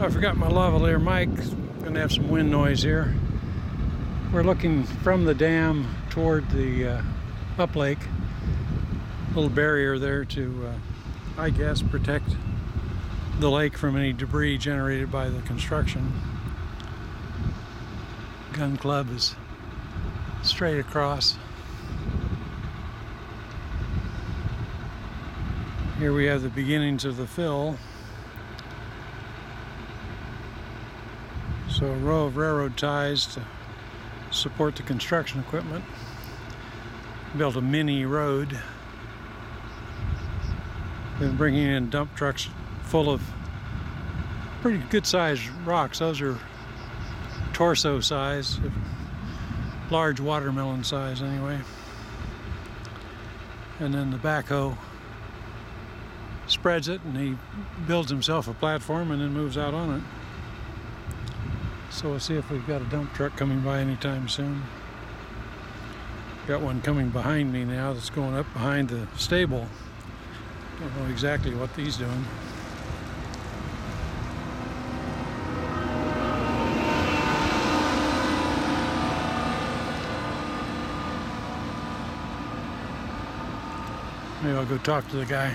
I forgot my lavalier mic. Gonna have some wind noise here. We're looking from the dam toward the uh, up lake. Little barrier there to, uh, I guess, protect the lake from any debris generated by the construction. Gun club is straight across. Here we have the beginnings of the fill. So a row of railroad ties to support the construction equipment. Built a mini road. Been bringing in dump trucks full of pretty good sized rocks. Those are torso size, large watermelon size anyway. And then the backhoe spreads it and he builds himself a platform and then moves out on it. So we'll see if we've got a dump truck coming by anytime soon. Got one coming behind me now that's going up behind the stable. Don't know exactly what he's doing. Maybe I'll go talk to the guy.